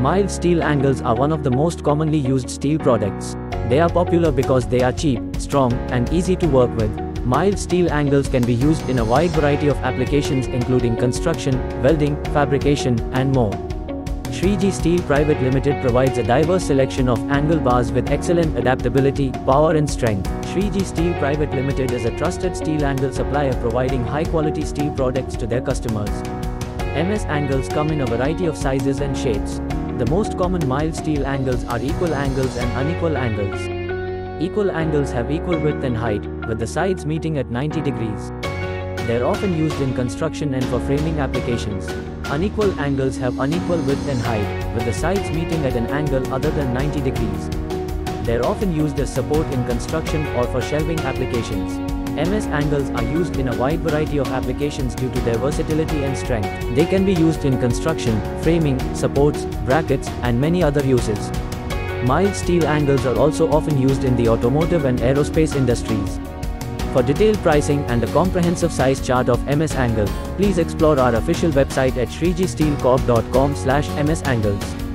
Mild steel angles are one of the most commonly used steel products. They are popular because they are cheap, strong, and easy to work with. Mild steel angles can be used in a wide variety of applications including construction, welding, fabrication, and more. Shree Ji Steel Private Limited provides a diverse selection of angle bars with excellent adaptability, power and strength. Shree Ji Steel Private Limited is a trusted steel angle supplier providing high-quality steel products to their customers. MS angles come in a variety of sizes and shapes. The most common mild steel angles are equal angles and unequal angles. Equal angles have equal width and height, with the sides meeting at 90 degrees. They're often used in construction and for framing applications. Unequal angles have unequal width and height, with the sides meeting at an angle other than 90 degrees. They're often used as support in construction or for shelving applications. MS angles are used in a wide variety of applications due to their versatility and strength. They can be used in construction, framing, supports, brackets, and many other uses. Mild steel angles are also often used in the automotive and aerospace industries. For detailed pricing and a comprehensive size chart of MS Angle, please explore our official website at shreejisteelcorp.com slash msangles.